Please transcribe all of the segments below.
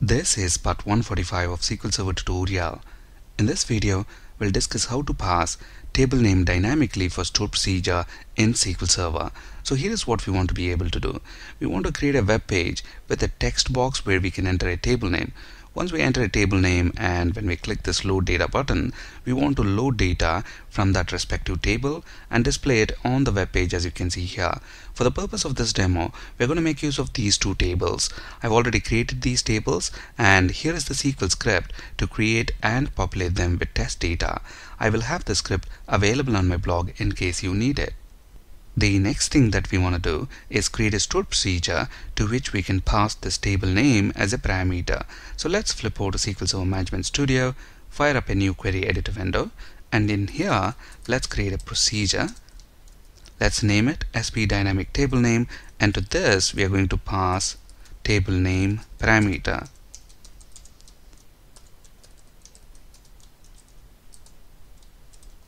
This is part 145 of SQL Server tutorial. In this video, we'll discuss how to pass table name dynamically for stored procedure in SQL Server. So here is what we want to be able to do. We want to create a web page with a text box where we can enter a table name. Once we enter a table name and when we click this load data button, we want to load data from that respective table and display it on the web page as you can see here. For the purpose of this demo, we're going to make use of these two tables. I've already created these tables and here is the SQL script to create and populate them with test data. I will have the script available on my blog in case you need it. The next thing that we want to do is create a stored procedure to which we can pass this table name as a parameter. So let's flip over to SQL Server Management Studio, fire up a new query editor window, and in here, let's create a procedure. Let's name it SP Dynamic Table Name, and to this we are going to pass table name parameter.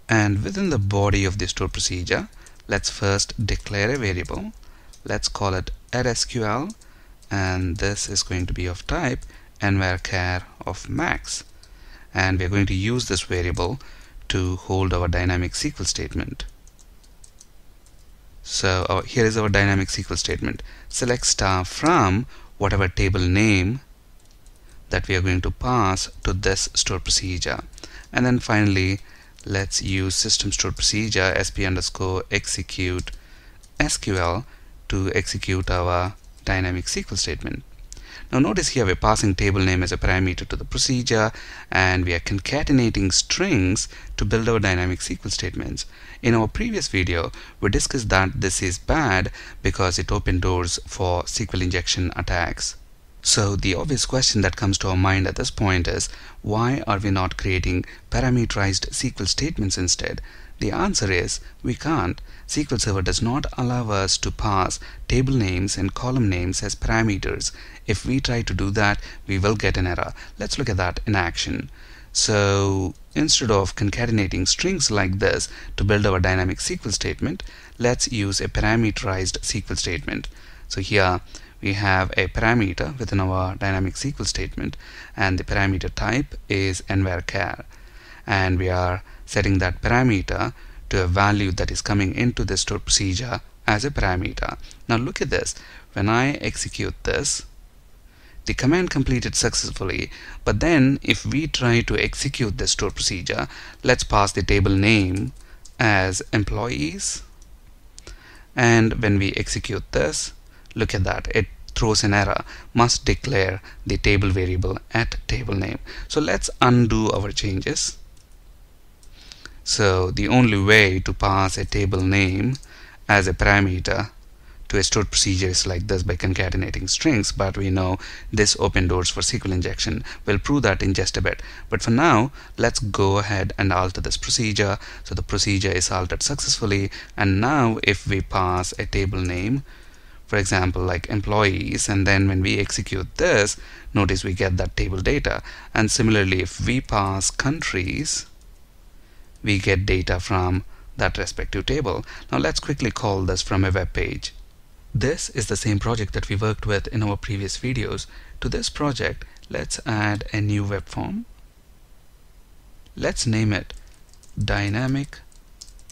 And within the body of the stored procedure, let's first declare a variable. Let's call it add_sql and this is going to be of type nvarchar of max. And we're going to use this variable to hold our dynamic SQL statement. So uh, here is our dynamic SQL statement. Select star from whatever table name that we are going to pass to this store procedure. And then finally let's use system stored procedure sp underscore execute SQL to execute our dynamic SQL statement. Now notice here we're passing table name as a parameter to the procedure and we are concatenating strings to build our dynamic SQL statements. In our previous video we discussed that this is bad because it opens doors for SQL injection attacks. So the obvious question that comes to our mind at this point is why are we not creating parameterized SQL statements instead? The answer is we can't. SQL Server does not allow us to pass table names and column names as parameters. If we try to do that, we will get an error. Let's look at that in action. So instead of concatenating strings like this to build our dynamic SQL statement, let's use a parameterized SQL statement. So here we have a parameter within our dynamic SQL statement and the parameter type is nvarchar and we are setting that parameter to a value that is coming into the stored procedure as a parameter. Now look at this. When I execute this the command completed successfully but then if we try to execute the stored procedure let's pass the table name as employees. And when we execute this look at that. It throws an error. Must declare the table variable at table name. So let's undo our changes. So the only way to pass a table name as a parameter to a stored procedure is like this by concatenating strings but we know this open doors for SQL injection we'll prove that in just a bit. But for now let's go ahead and alter this procedure. So the procedure is altered successfully and now if we pass a table name for example like employees and then when we execute this notice we get that table data. And similarly if we pass countries we get data from that respective table. Now let's quickly call this from a web page. This is the same project that we worked with in our previous videos. To this project let's add a new web form. Let's name it dynamic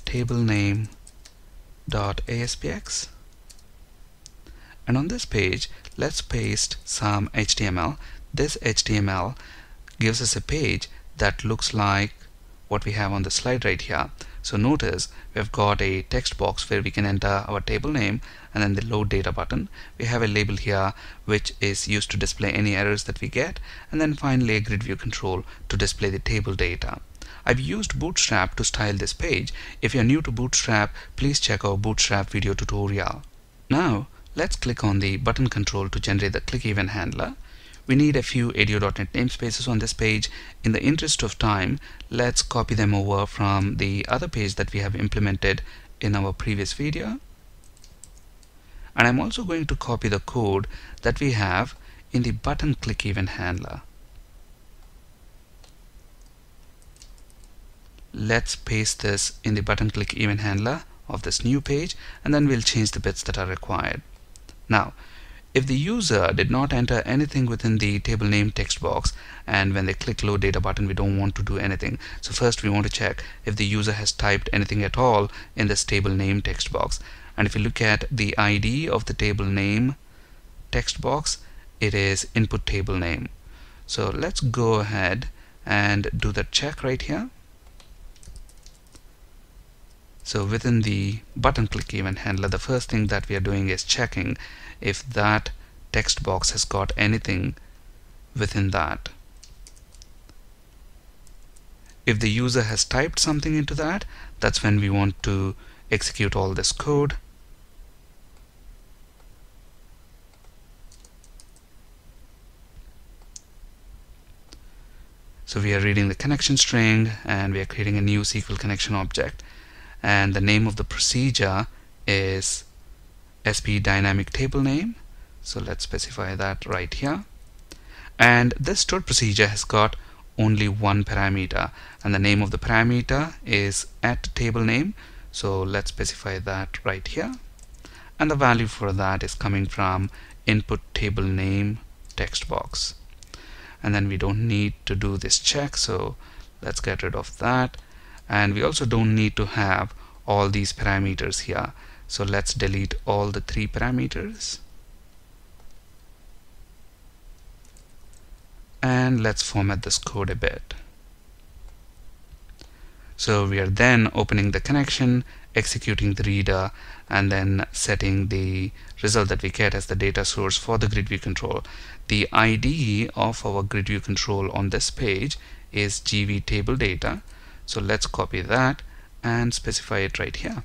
table name dot aspx and on this page let's paste some HTML this HTML gives us a page that looks like what we have on the slide right here. So notice we've got a text box where we can enter our table name and then the load data button. We have a label here which is used to display any errors that we get. And then finally a grid view control to display the table data. I've used Bootstrap to style this page. If you're new to Bootstrap please check our Bootstrap video tutorial. Now Let's click on the button control to generate the click event handler. We need a few ADO.NET namespaces on this page. In the interest of time, let's copy them over from the other page that we have implemented in our previous video. And I'm also going to copy the code that we have in the button click event handler. Let's paste this in the button click event handler of this new page and then we'll change the bits that are required. Now, if the user did not enter anything within the table name text box and when they click load data button we don't want to do anything. So first we want to check if the user has typed anything at all in this table name text box. And if you look at the ID of the table name text box it is input table name. So let's go ahead and do the check right here so within the button click event handler the first thing that we are doing is checking if that text box has got anything within that. If the user has typed something into that that's when we want to execute all this code. So we are reading the connection string and we are creating a new SQL connection object and the name of the procedure is SP dynamic table name. So let's specify that right here. And this stored procedure has got only one parameter. And the name of the parameter is at table name. So let's specify that right here. And the value for that is coming from input table name text box. And then we don't need to do this check. So let's get rid of that. And we also don't need to have all these parameters here. So let's delete all the three parameters. And let's format this code a bit. So we are then opening the connection executing the reader and then setting the result that we get as the data source for the grid view control. The ID of our grid view control on this page is gv table data. So let's copy that and specify it right here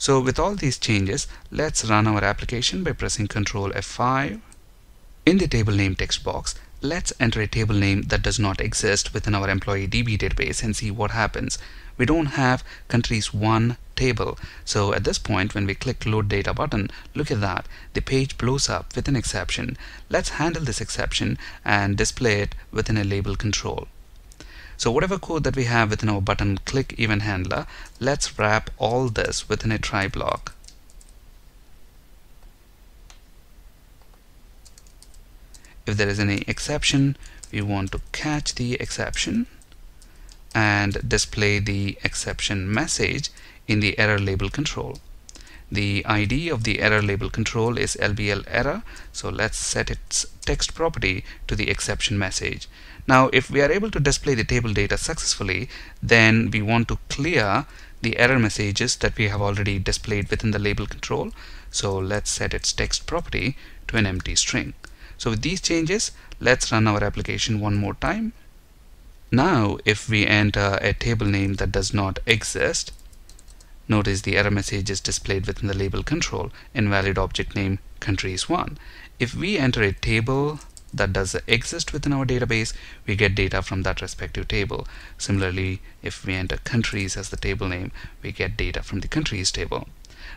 so with all these changes, let's run our application by pressing Ctrl F5. In the table name text box, let's enter a table name that does not exist within our employee DB database and see what happens. We don't have countries 1 table. So at this point, when we click load data button, look at that. The page blows up with an exception. Let's handle this exception and display it within a label control. So whatever code that we have within our button click event handler, let's wrap all this within a try block. If there is any exception, we want to catch the exception and display the exception message in the error label control. The ID of the error label control is LBL error, so let's set its text property to the exception message. Now if we are able to display the table data successfully then we want to clear the error messages that we have already displayed within the label control. So let's set its text property to an empty string. So with these changes let's run our application one more time. Now if we enter a table name that does not exist notice the error message is displayed within the label control invalid object name countries 1 if we enter a table that does exist within our database, we get data from that respective table. Similarly, if we enter countries as the table name, we get data from the countries table.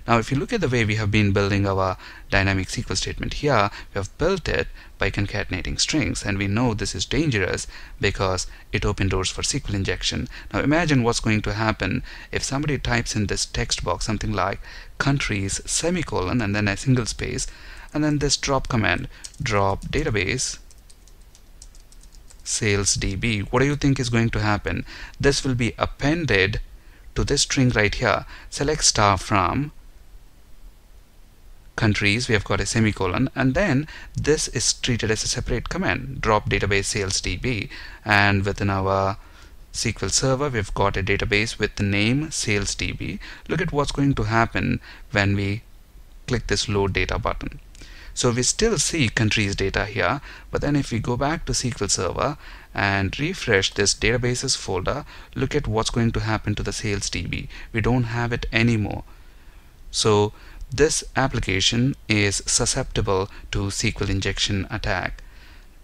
Now, if you look at the way we have been building our dynamic SQL statement here, we have built it by concatenating strings, and we know this is dangerous because it opens doors for SQL injection. Now, imagine what's going to happen if somebody types in this text box something like countries semicolon and then a single space and then this drop command drop database sales db what do you think is going to happen? This will be appended to this string right here. Select star from countries. We have got a semicolon. And then this is treated as a separate command. Drop database sales db and within our SQL Server we've got a database with the name sales db look at what's going to happen when we click this load data button so we still see countries data here, but then if we go back to SQL Server and refresh this databases folder, look at what's going to happen to the sales DB. We don't have it anymore. So this application is susceptible to SQL injection attack.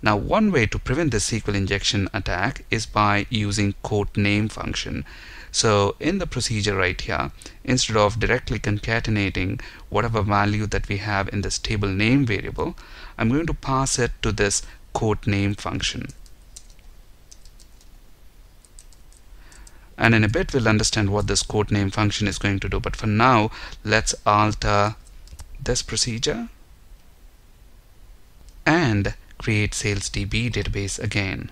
Now one way to prevent this SQL injection attack is by using quote name function. So in the procedure right here, instead of directly concatenating whatever value that we have in this table name variable, I'm going to pass it to this quote name function. And in a bit we'll understand what this quote name function is going to do. But for now, let's alter this procedure and create SalesDB database again.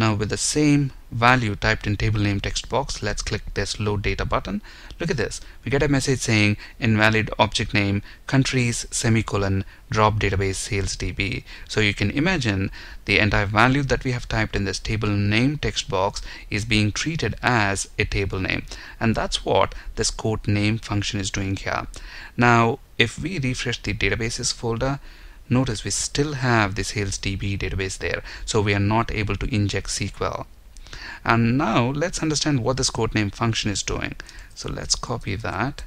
Now with the same value typed in table name text box, let's click this load data button. Look at this. We get a message saying invalid object name, countries, semicolon, drop database sales DB. So you can imagine the entire value that we have typed in this table name text box is being treated as a table name. And that's what this quote name function is doing here. Now, if we refresh the databases folder, notice we still have the sales DB database there so we are not able to inject SQL. And now let's understand what this quote name function is doing. So let's copy that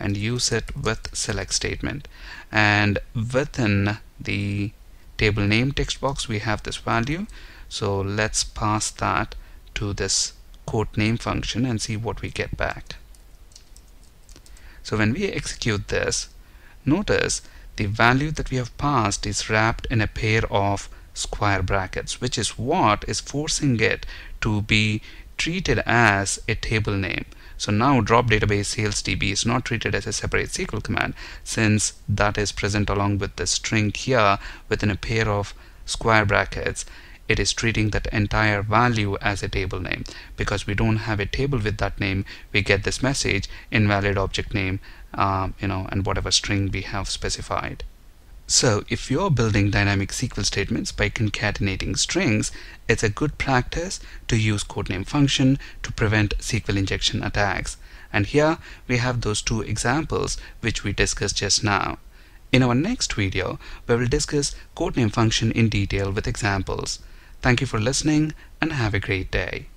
and use it with select statement. And within the table name text box we have this value. So let's pass that to this quote name function and see what we get back. So when we execute this notice the value that we have passed is wrapped in a pair of square brackets which is what is forcing it to be treated as a table name. So now drop database sales DB is not treated as a separate SQL command since that is present along with the string here within a pair of square brackets it is treating that entire value as a table name. Because we don't have a table with that name we get this message invalid object name um, you know and whatever string we have specified so if you're building dynamic SQL statements by concatenating strings, it's a good practice to use quote name function to prevent SQL injection attacks. And here we have those two examples which we discussed just now. In our next video, we will discuss quote name function in detail with examples. Thank you for listening and have a great day.